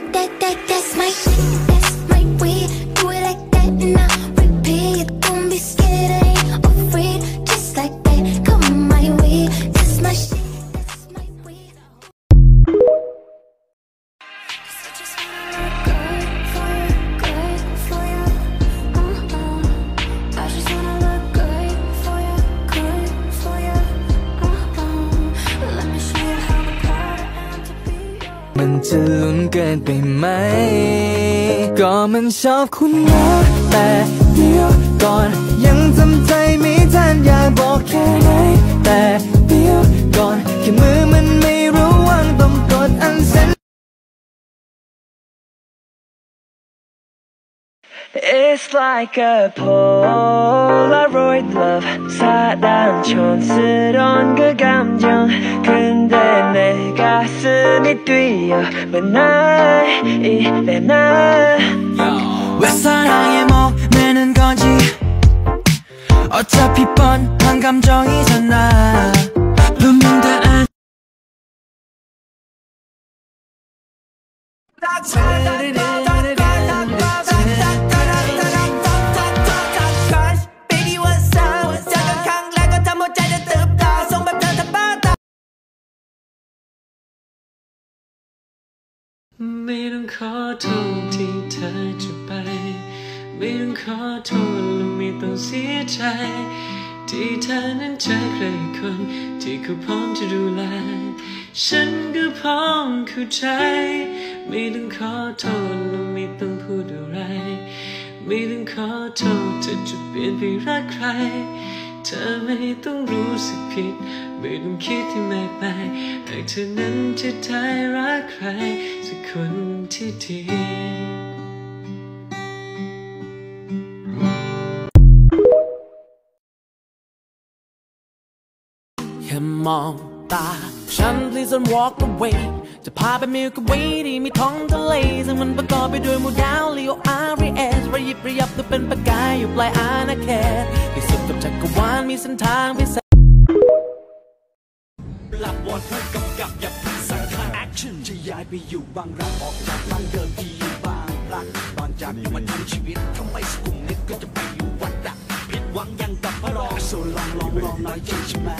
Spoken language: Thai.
タタタ มันจะลุ้นเกินไปไหม ก็มันชอบคุณนะแต่เดี๋ยวก่อน ยังจำใจไม่ทันอยากบอกแค่ไหน แต่เดี๋ยวก่อนแค่มือมันไม่รู้ว่างต้องกดอันเซ็น It's like a Polaroid love. 사랑촌스러운 그 감정. 근데 내 가슴이 뛰어 왜 이래 난왜 사랑에 목매는 건지? 어차피 뻔한 감정이잖아. 분명 다 안. Baby ไม่ต้องขอโทษที่เธอจะไป ไม่ต้องขอโทษและไม่ต้องเสียใจ ที่เธอนั้นเจอใครคน ที่เขาพร้อมจะดูแล ฉันก็พร้อมเข้าใจ ไม่ต้องขอโทษและไม่ต้องพูดอะไร ไม่ต้องขอโทษเธอจะเปลี่ยนไปรักใคร เธอไม่ต้องรู้สึกผิด ไม่ต้องคิดที่มากไปหากเธอนั้นจะได้รักใคร สักคนที่ดีแค่มองตา ฉัน please don't walk away จะพาไปมิลก w เวที่มีท้องทะเล ซึ่งมันประกอบไปด้วยหมูดาวลีโออาร์เอสระยิบระยับตัวเป็นประกายอยู่ปลายอาณาเขตที่สุดกับจักรวาลมีเส้นทางพิเศษหลับบทผู้กำกับอย่า ฉันจะย้ายไปอยู่บางรักออกจากบ้านเดิมที่อยู่บางรักตอนจากอยู่มาทั้งชีวิตทำไมสุขุมนิดก็จะไปอยู่วัดดักผิดหวังยังกับพระรองส่วนลองลองลองน้อยใจใช่ไหม